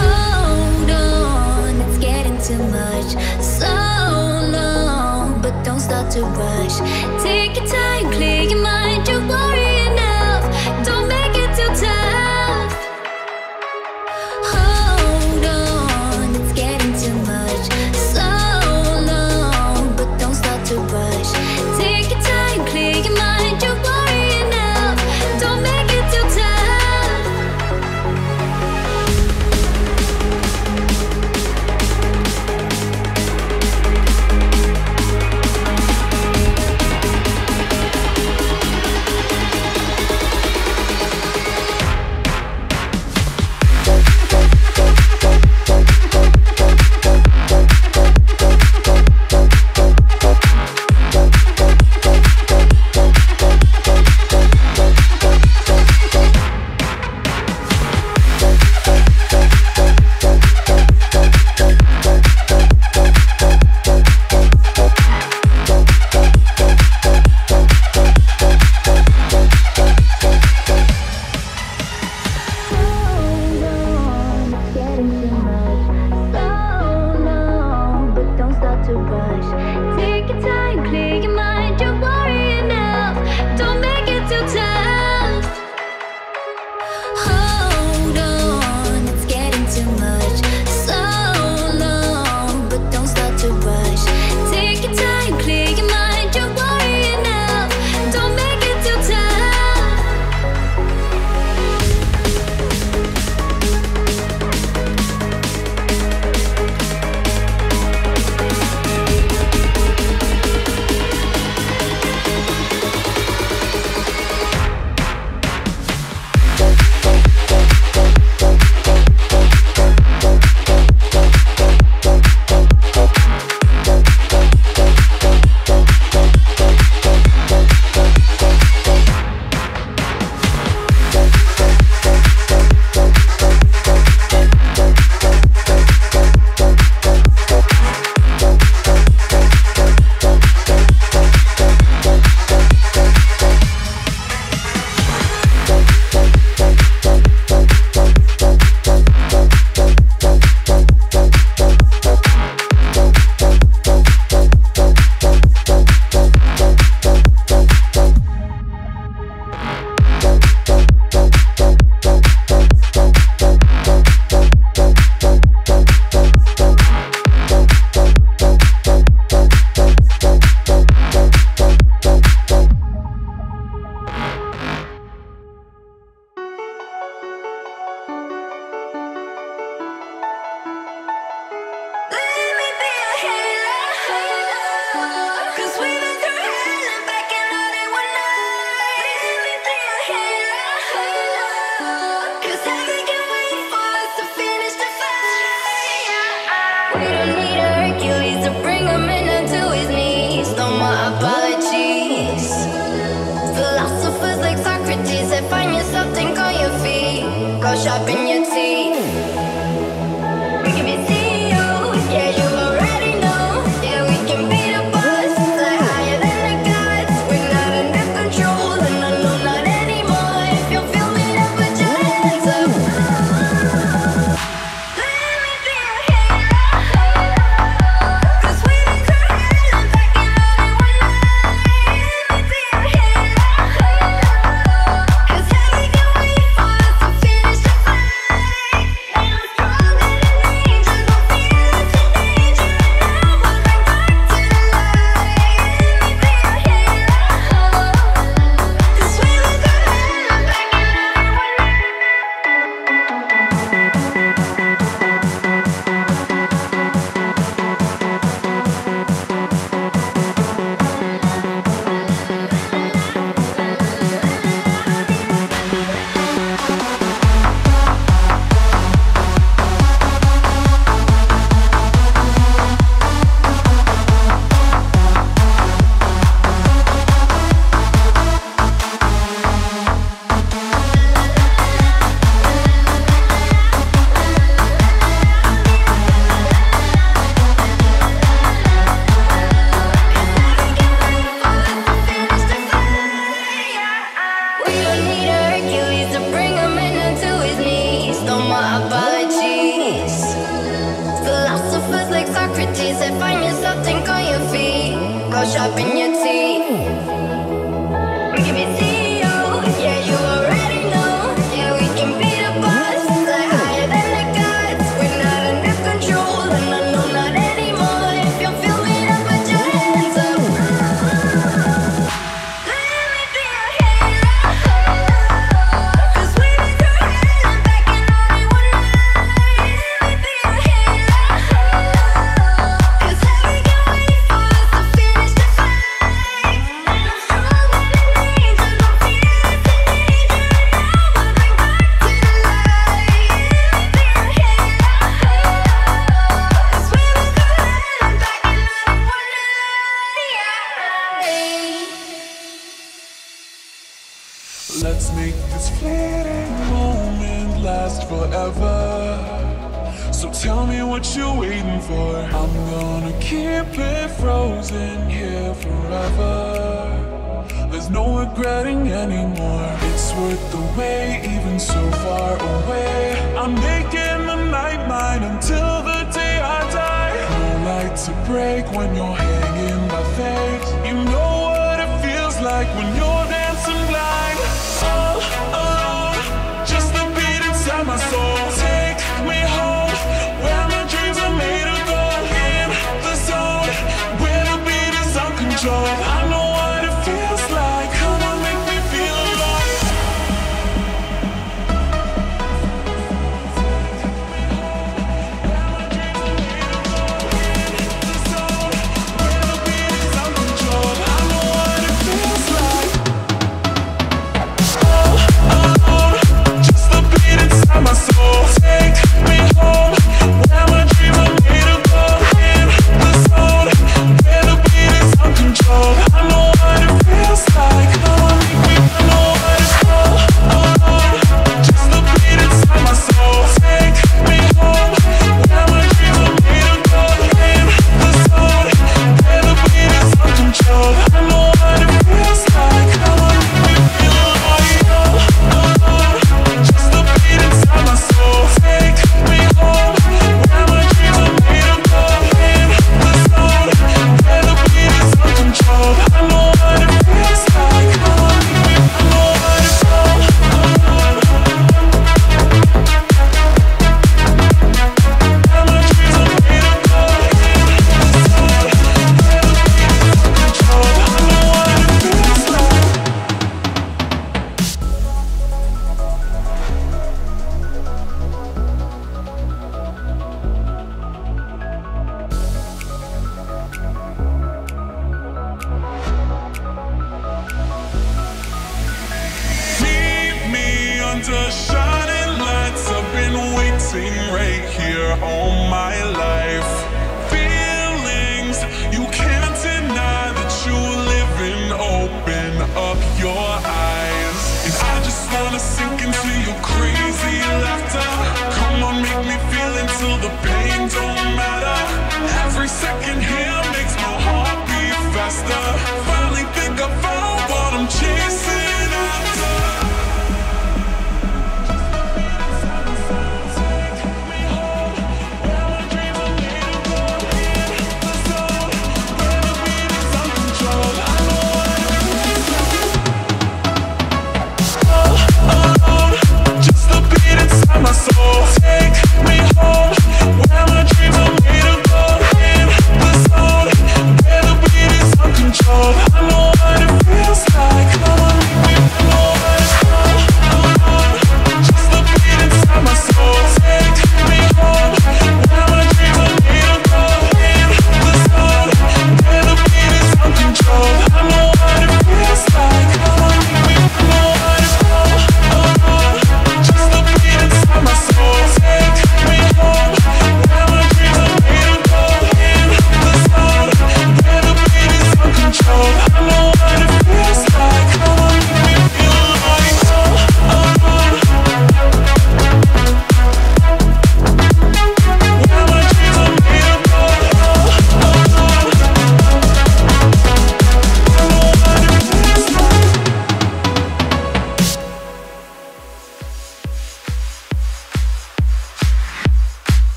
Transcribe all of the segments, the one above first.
Hold on, it's getting too much. So long, but don't start to rush. Take your time, clear your mind. You're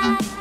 I'm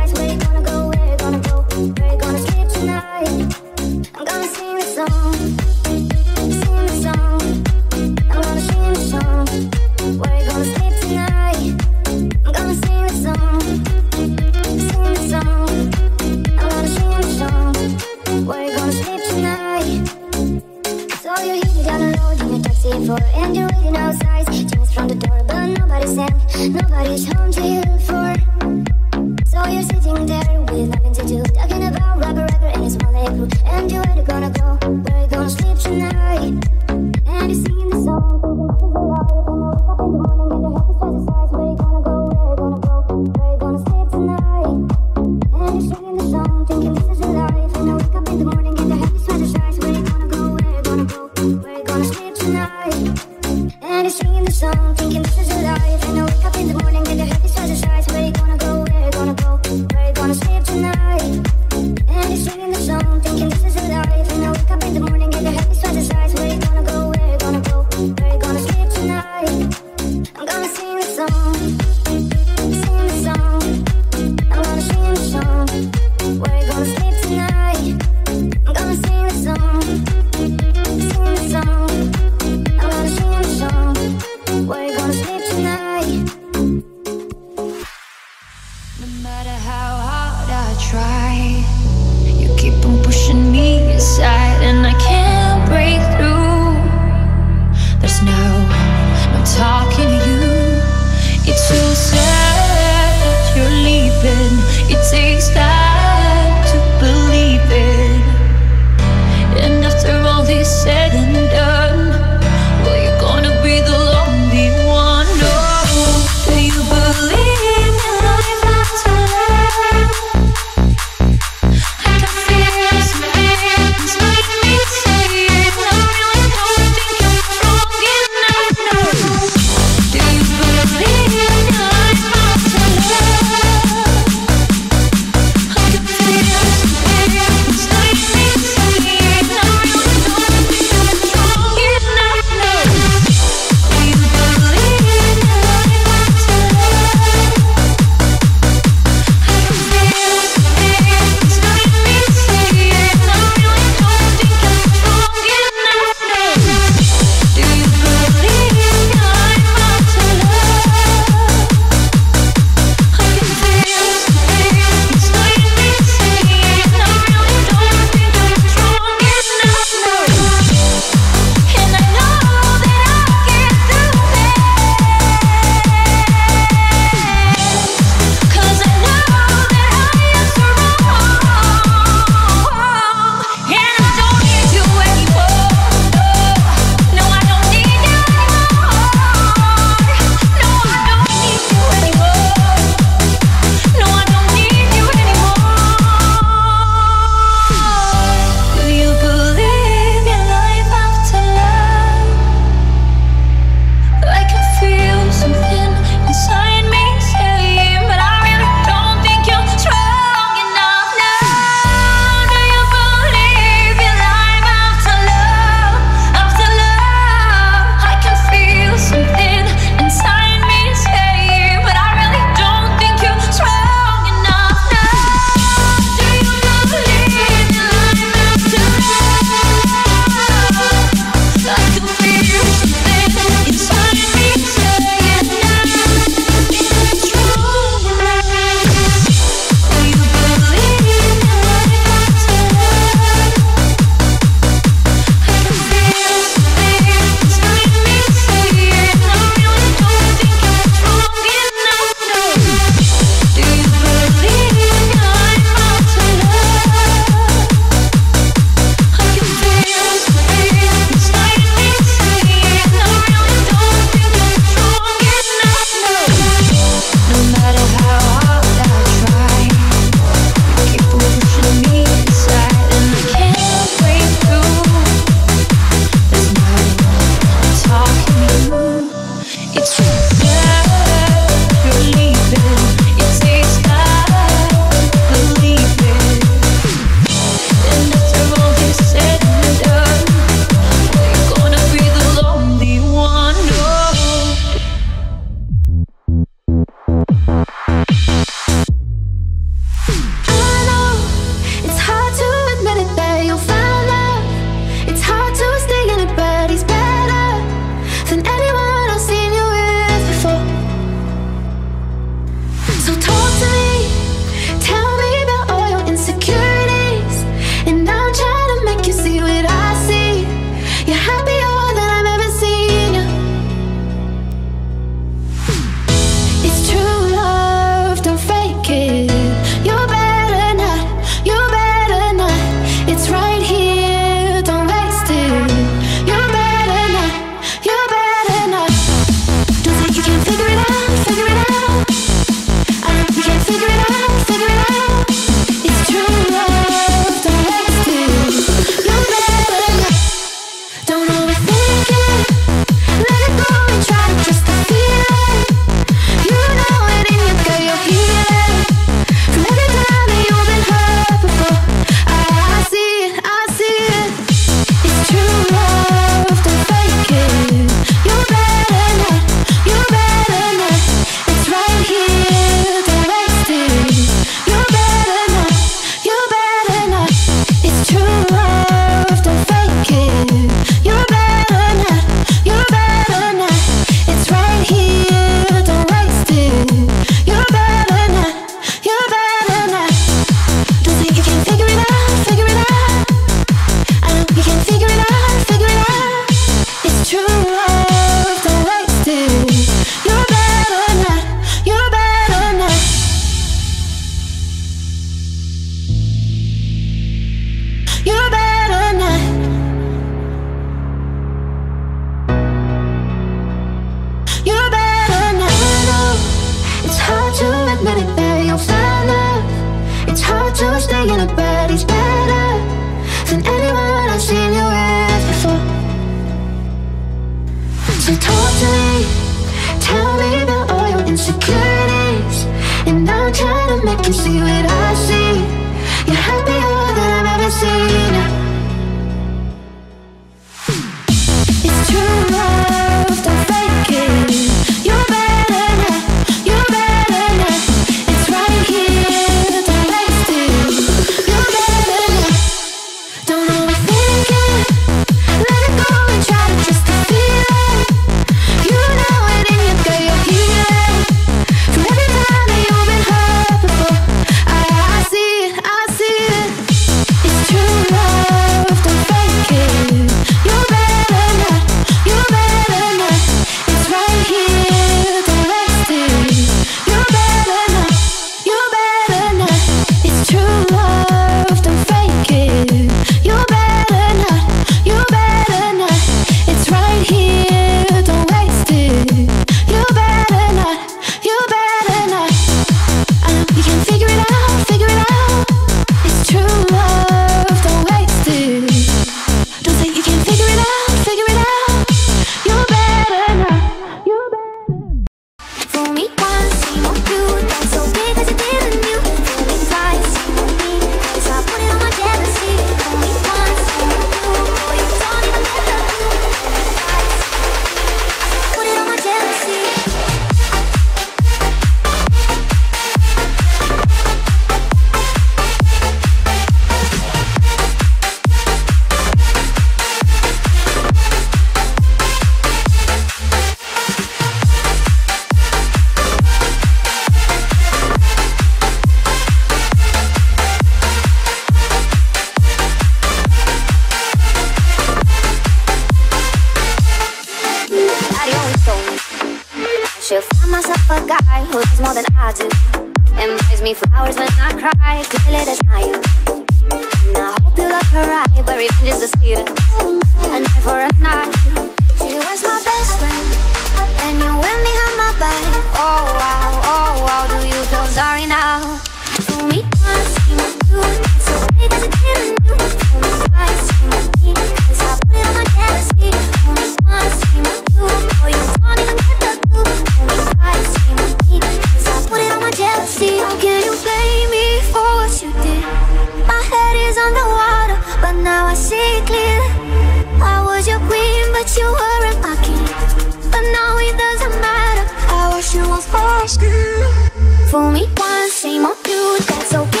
DJ Wuja in that's mix.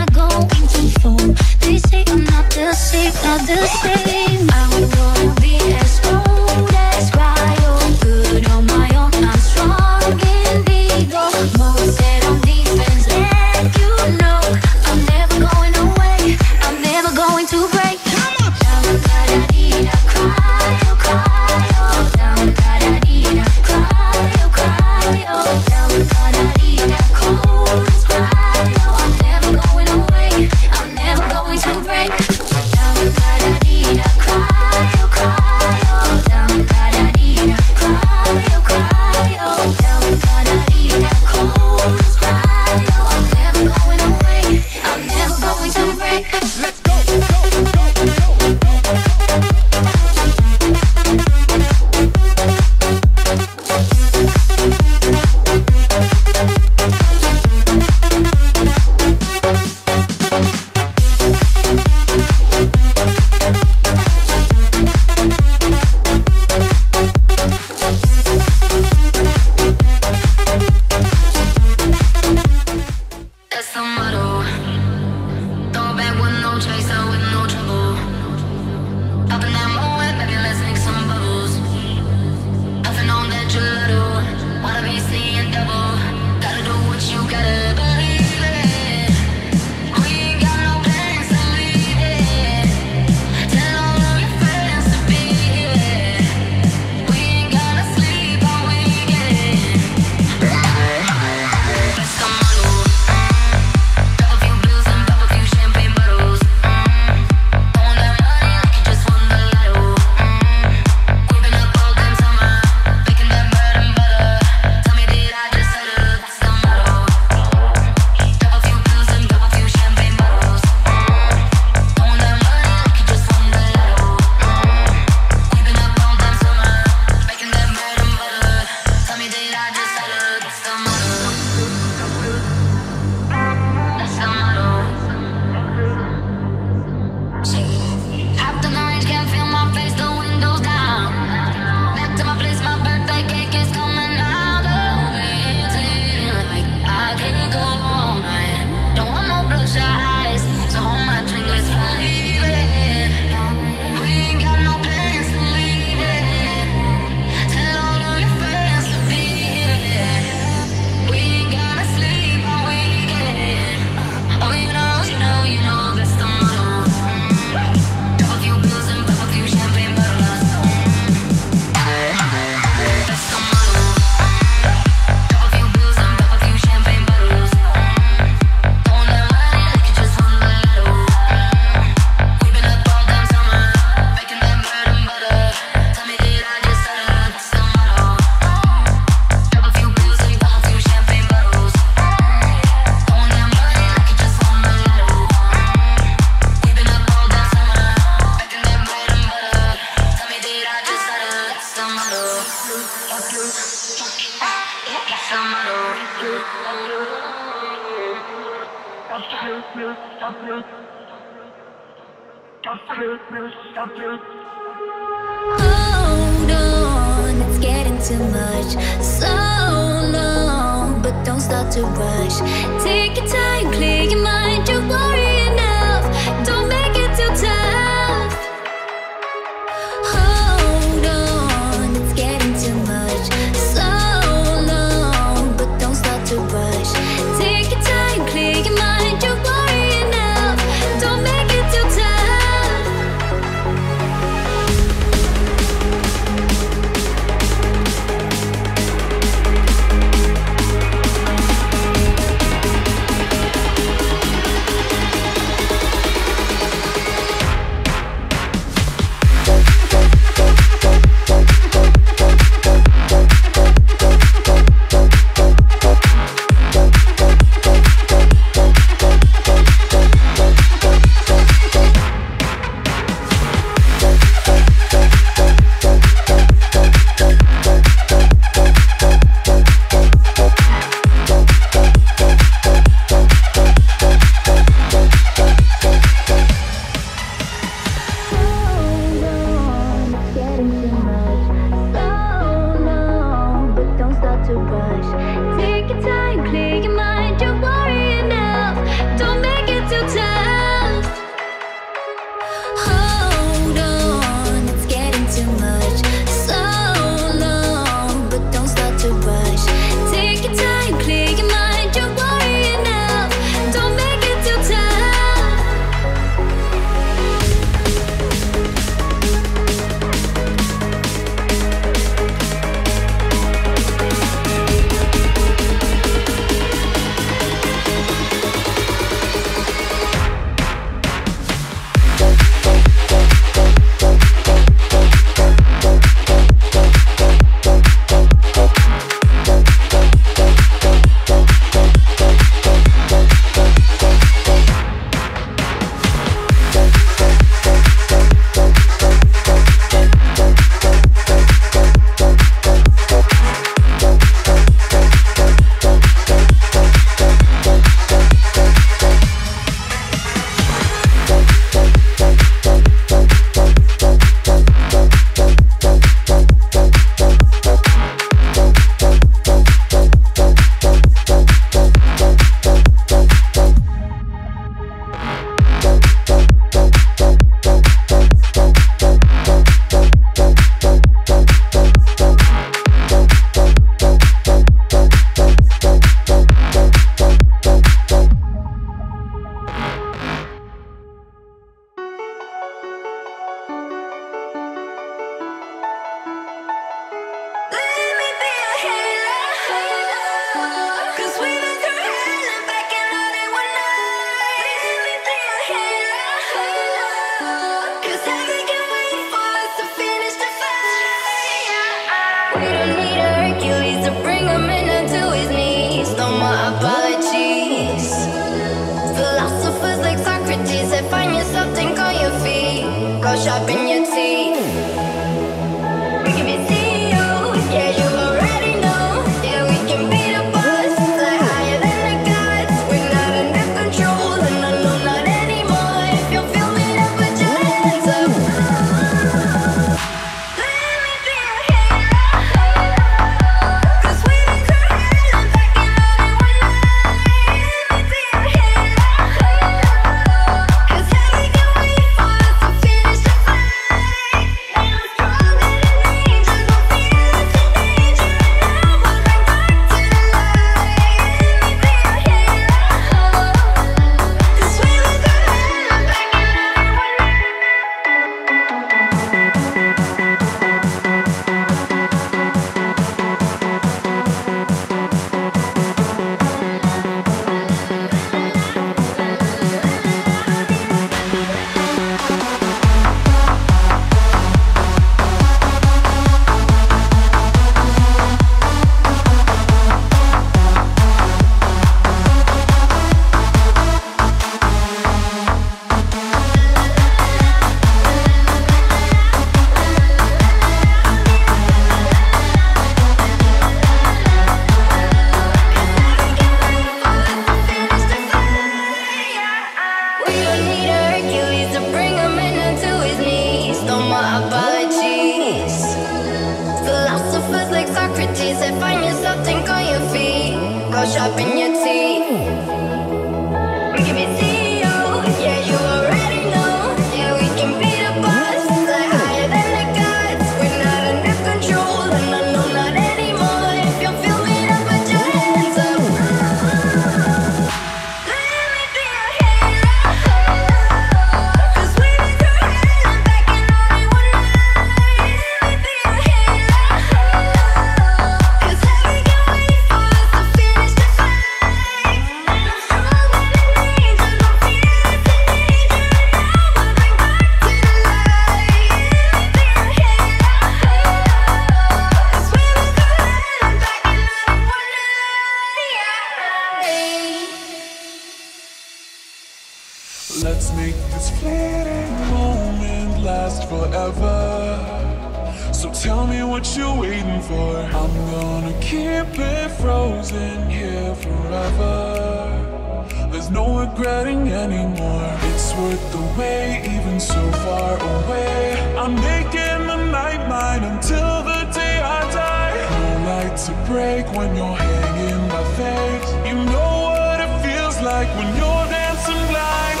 no regretting anymore. It's worth the wait, even so far away. I'm making the night mine until the day I die. No light to break when you're hanging by faith. You know what it feels like when you're dancing blind.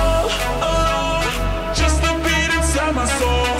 All alone, just the beat inside my soul.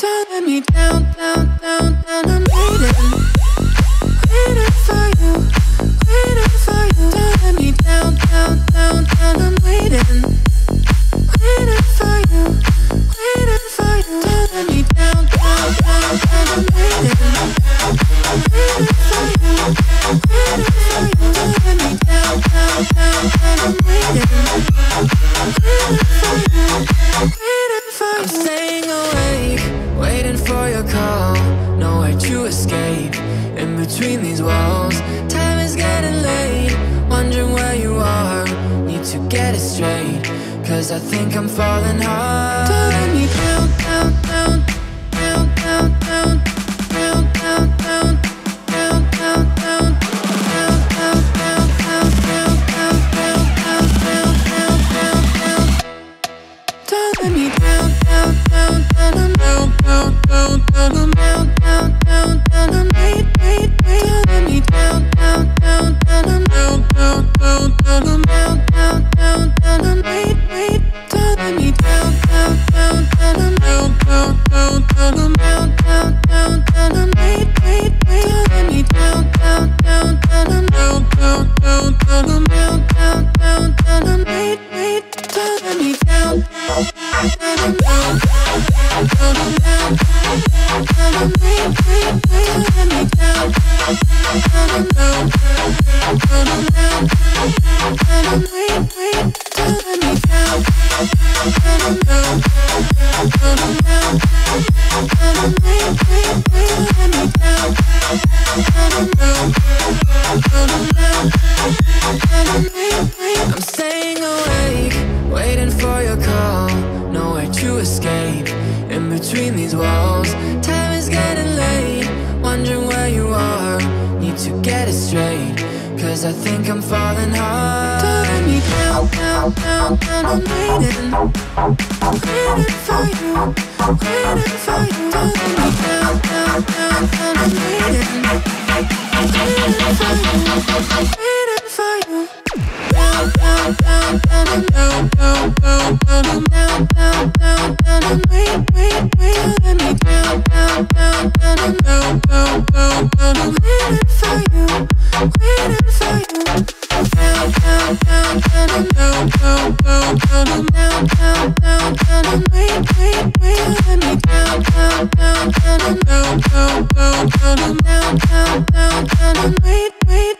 Turning me down, down, down, down. I'm waiting, waiting for you, waiting for you. Me down, down, down, down. I'm waiting, waiting for you, waiting for you. Me down, down, down, down. I'm waiting, waiting for you, waiting for you. I'm staying awake. Waiting for your call, nowhere to escape. In between these walls, time is getting late. Wondering where you are, need to get it straight. Cause I think I'm falling hard. Don't let me down. Wait, wait. I'm staying awake Waiting for your call, nowhere to escape. In between these walls, time is getting late. Wondering where you are, need to get it straight. Cause I think I'm falling hard. Don't let me down, down, down, down. I'm waiting, waiting for you, waiting for you. Don't let me down, down, down, down. I'm waiting, waiting for you, waiting for you. Wait, wait.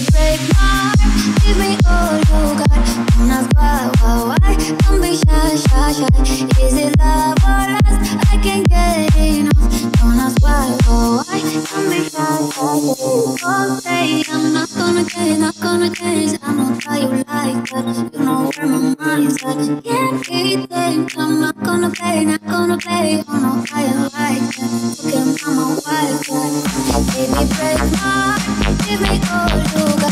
break my heart. Give me all your. Don't ask why, why. Don't be shy, shy, shy. Is it love or? I can't get enough. Don't ask why, oh, why. Don't be shy, shy. Okay, I'm not gonna not gonna. I you like that. You know where my mind's at. Can't. I'm not gonna play, not gonna play. Like that. Baby, break my heart. Give me all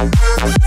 I'm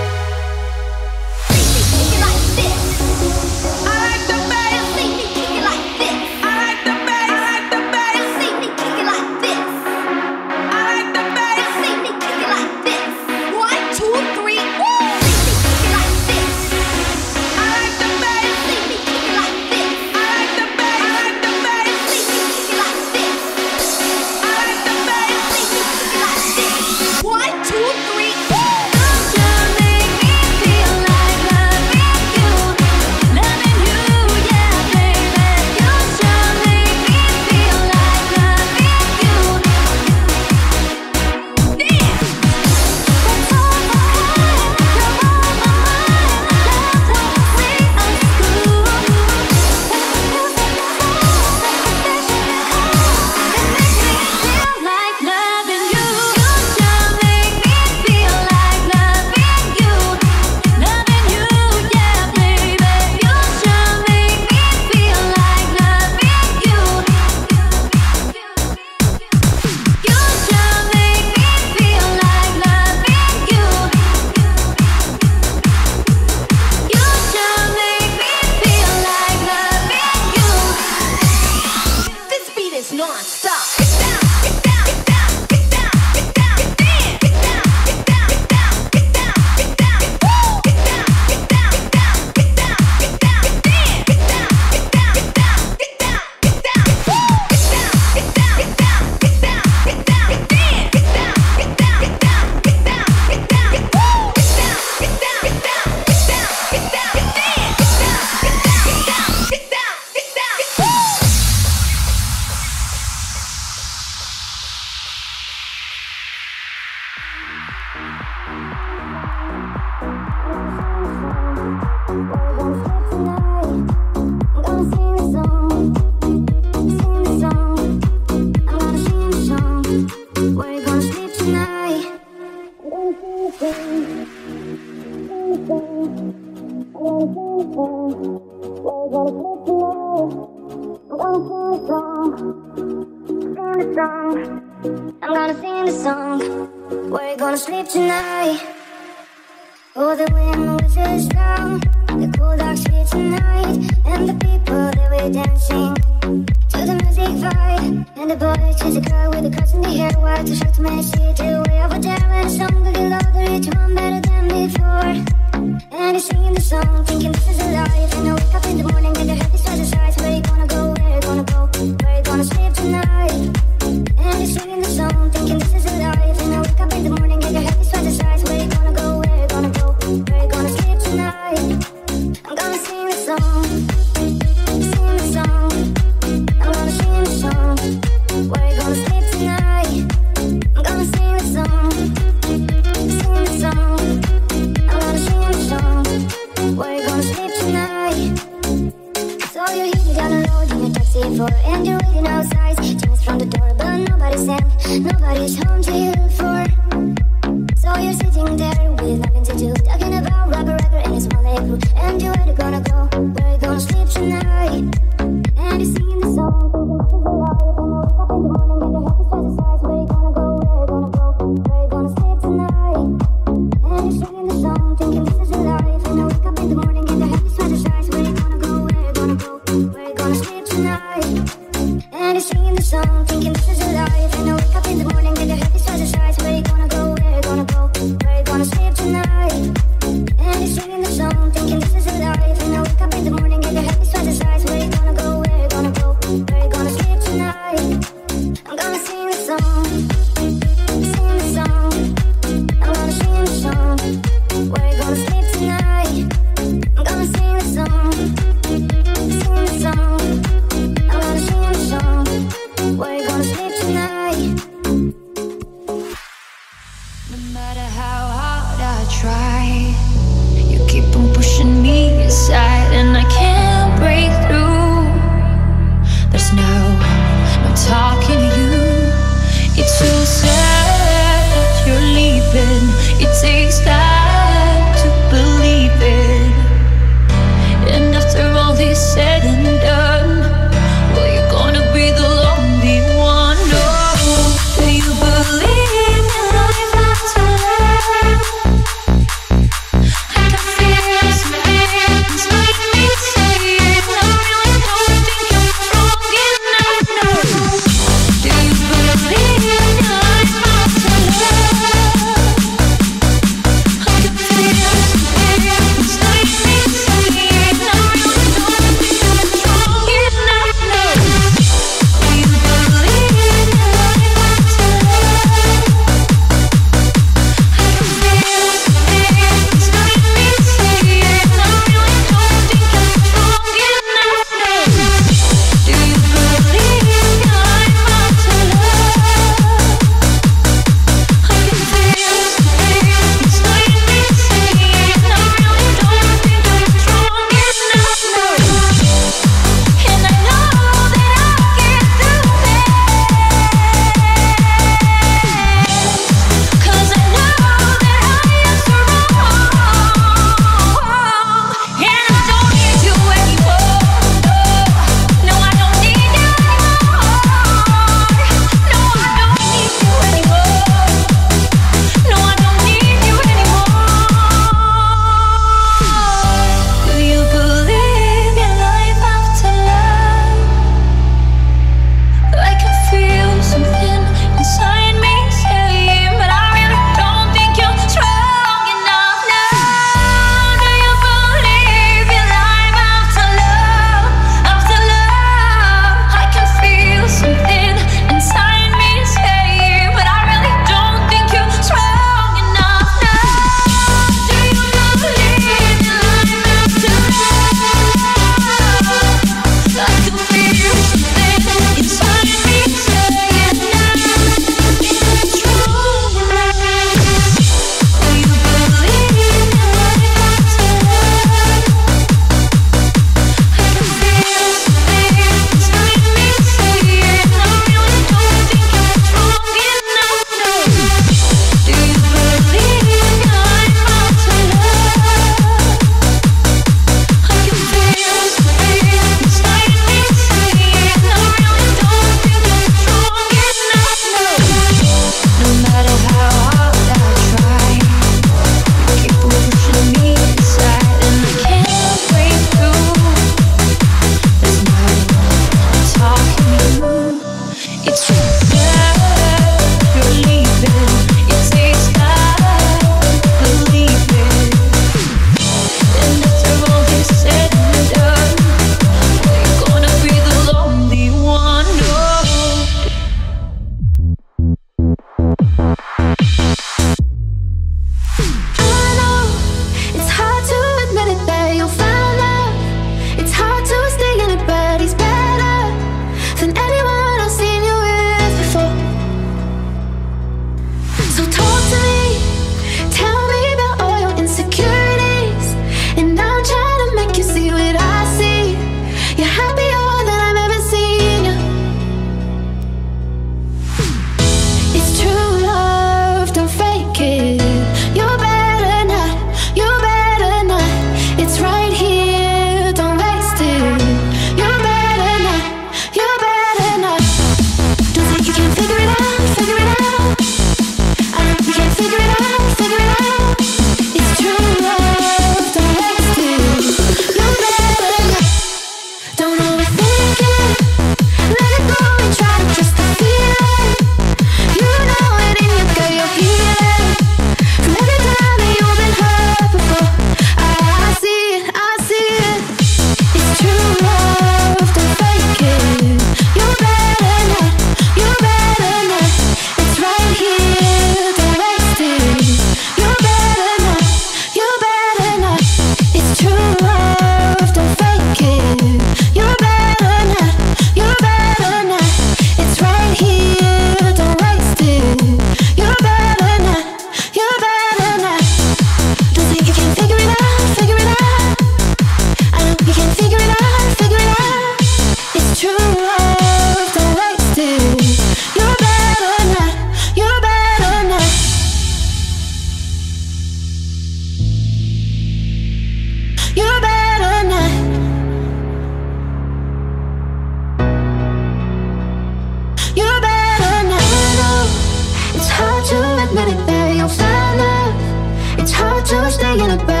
hard to stay in a bed.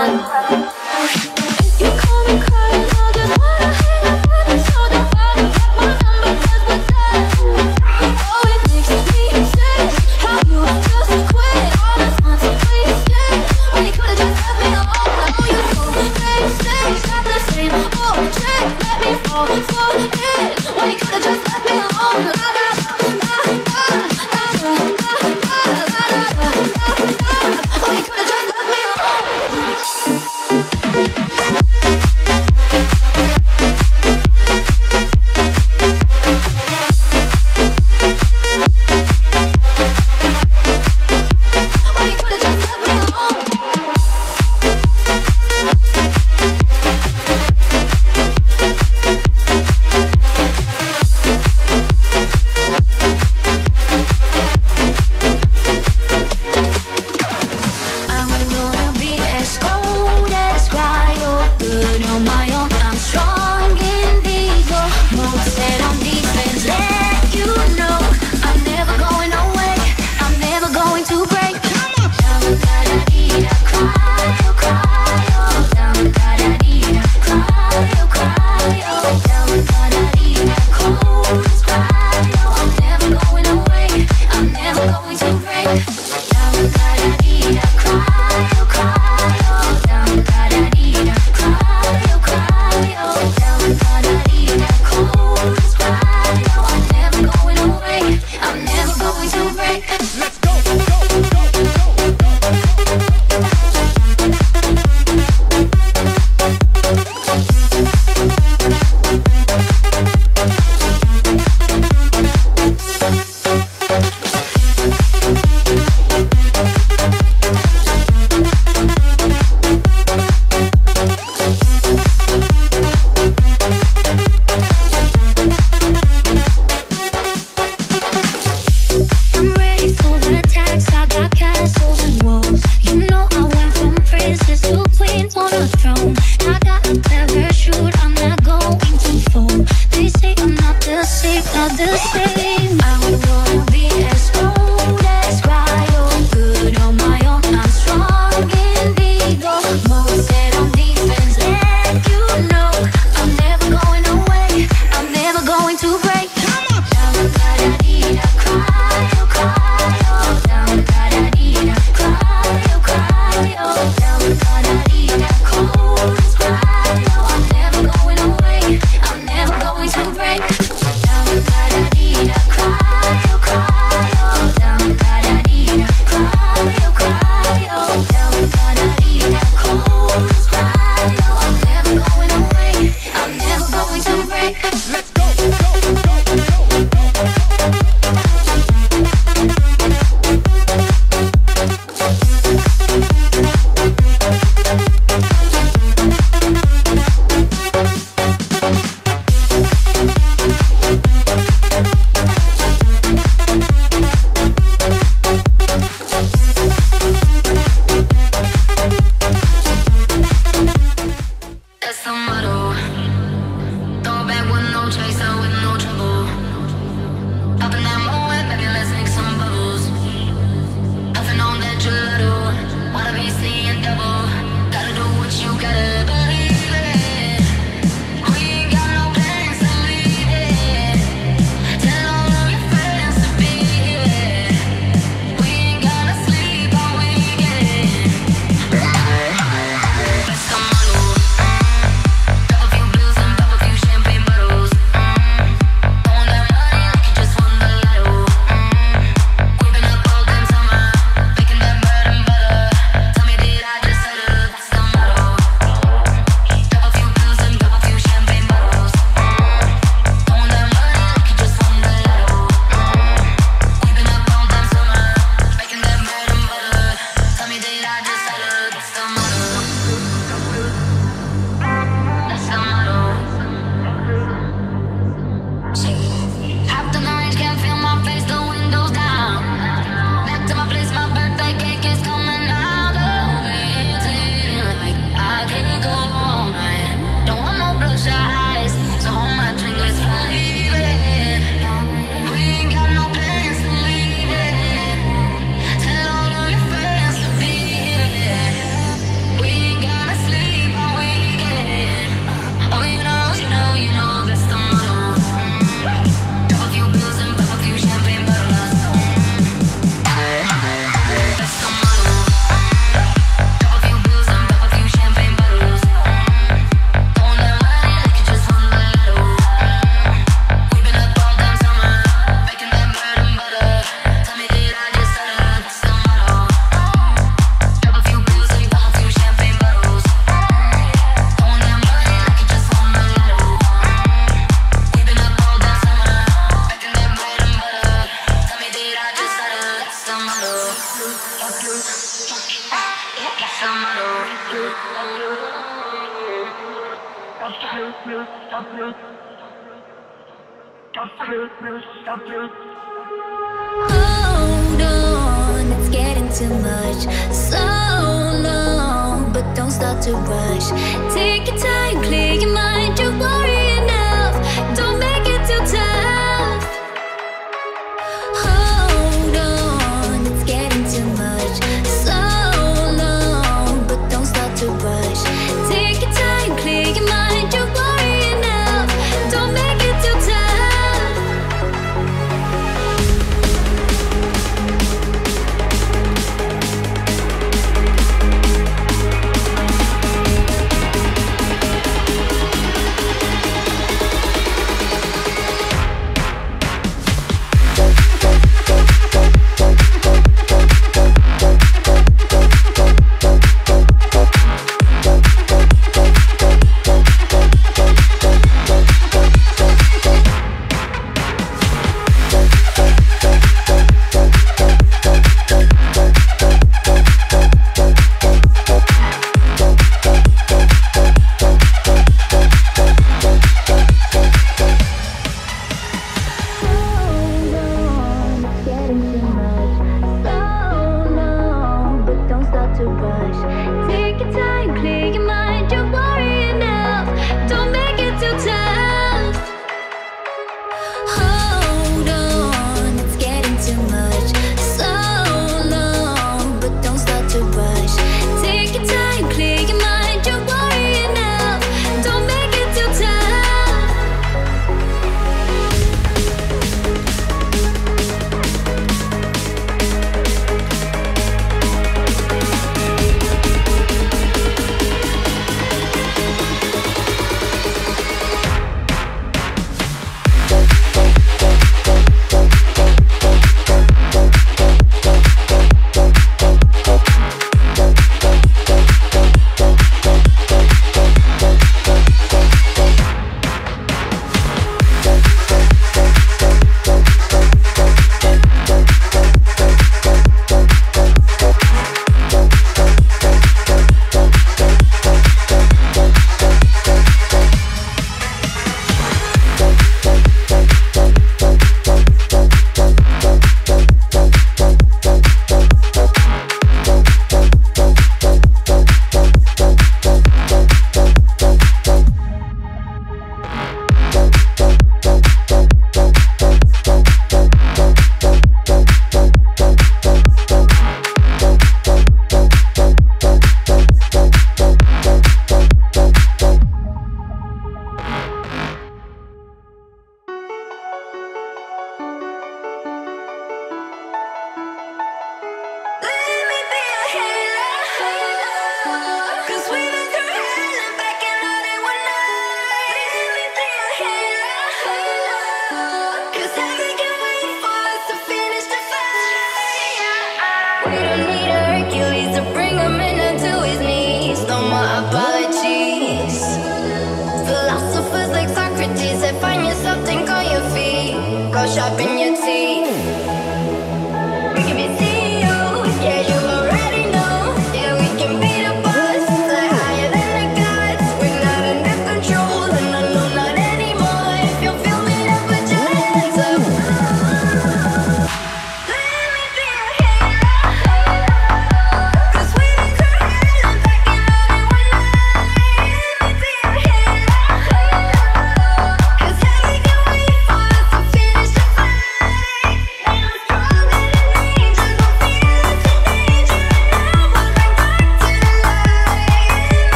one.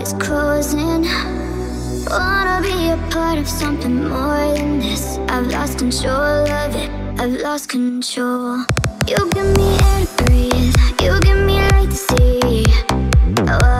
is closing Wanna be a part of something more than this. I've lost control of it, I've lost control. You give me air to breathe, you give me light to see. Oh,